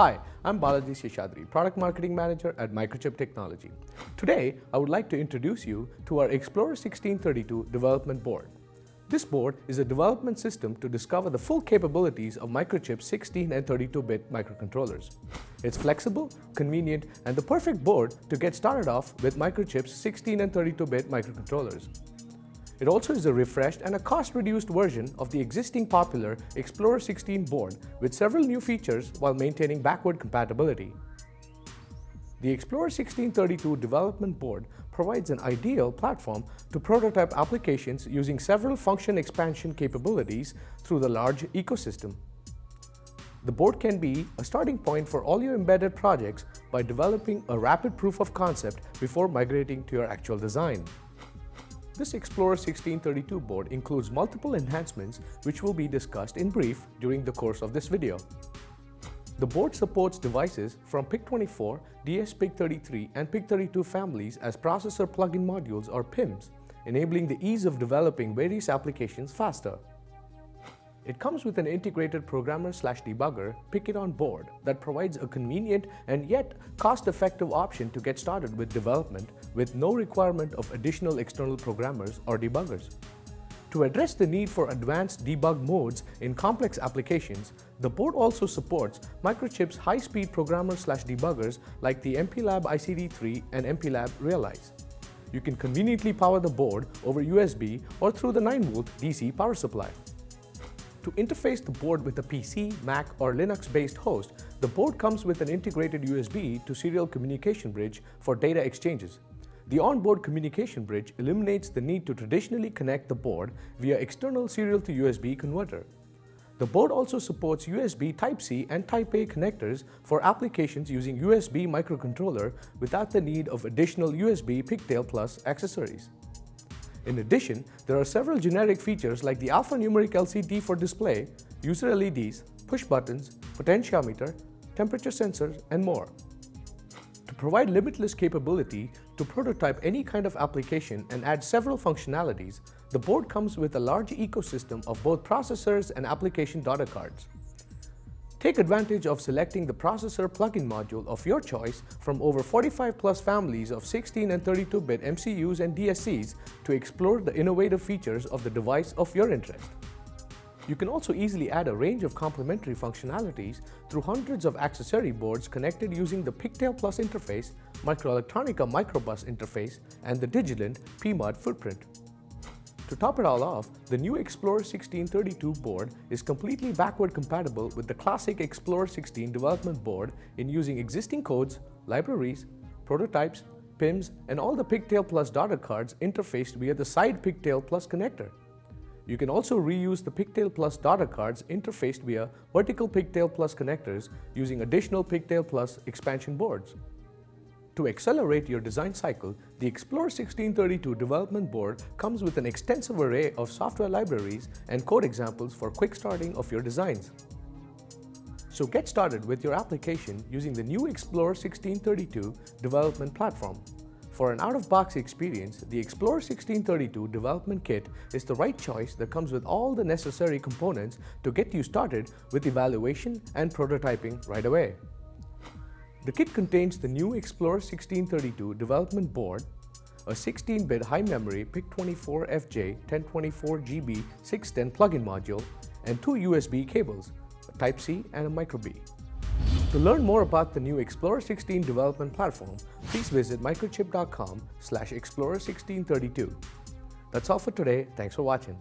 Hi, I'm Balaji Seshadri, Product Marketing Manager at Microchip Technology. Today, I would like to introduce you to our Explorer 1632 development board. This board is a development system to discover the full capabilities of Microchip's 16 and 32-bit microcontrollers. It's flexible, convenient, and the perfect board to get started off with Microchip's 16 and 32-bit microcontrollers. It also is a refreshed and a cost-reduced version of the existing popular Explorer 16 board with several new features while maintaining backward compatibility. The Explorer 1632 development board provides an ideal platform to prototype applications using several function expansion capabilities through the large ecosystem. The board can be a starting point for all your embedded projects by developing a rapid proof of concept before migrating to your actual design. This Explorer 1632 board includes multiple enhancements which will be discussed in brief during the course of this video. The board supports devices from PIC24, dsPIC33 and PIC32 families as processor plug-in modules or PIMs, enabling the ease of developing various applications faster. It comes with an integrated programmer slash debugger PICkit on board that provides a convenient and yet cost-effective option to get started with development with no requirement of additional external programmers or debuggers. To address the need for advanced debug modes in complex applications, the board also supports Microchip's high-speed programmer slash debuggers like the MPLAB ICD3 and MPLAB REAL ICE. You can conveniently power the board over USB or through the 9V DC power supply. To interface the board with a PC, Mac, or Linux-based host, the board comes with an integrated USB to serial communication bridge for data exchanges. The onboard communication bridge eliminates the need to traditionally connect the board via external serial to USB converter. The board also supports USB Type-C and Type-A connectors for applications using USB microcontroller without the need of additional USB PICtail Plus accessories. In addition, there are several generic features like the alphanumeric LCD for display, user LEDs, push buttons, potentiometer, temperature sensors, and more. To provide limitless capability to prototype any kind of application and add several functionalities, the board comes with a large ecosystem of both processors and application daughter cards. Take advantage of selecting the processor plugin module of your choice from over 45 plus families of 16 and 32-bit MCUs and DSCs to explore the innovative features of the device of your interest. You can also easily add a range of complementary functionalities through hundreds of accessory boards connected using the PICtail Plus interface, MikroElektronika mikroBUS interface, and the Digilent PMOD footprint. To top it all off, the new Explorer 1632 board is completely backward compatible with the classic Explorer 16 development board in using existing codes, libraries, prototypes, PIMs, and all the PICtail Plus daughter cards interfaced via the side PICtail Plus connector. You can also reuse the PICtail Plus daughter cards interfaced via vertical PICtail Plus connectors using additional PICtail Plus expansion boards. To accelerate your design cycle, the Explorer 1632 development board comes with an extensive array of software libraries and code examples for quick starting of your designs. So get started with your application using the new Explorer 1632 development platform. For an out-of-box experience, the Explorer 1632 development kit is the right choice that comes with all the necessary components to get you started with evaluation and prototyping right away. The kit contains the new Explorer 1632 development board, a 16-bit high-memory PIC24FJ 1024GB 610 plug-in module, and two USB cables, a Type-C and a Micro-B. To learn more about the new Explorer 16 development platform, please visit microchip.com slash explorer1632. That's all for today. Thanks for watching.